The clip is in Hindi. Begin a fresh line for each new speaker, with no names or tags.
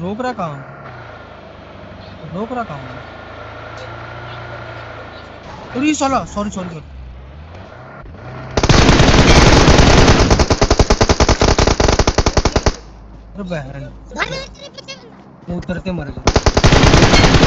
रोक रहा कहाँ रोक रहा कहाँ अरे साला सॉरी सॉरी सॉरी अरे बहन। उतरते मर गए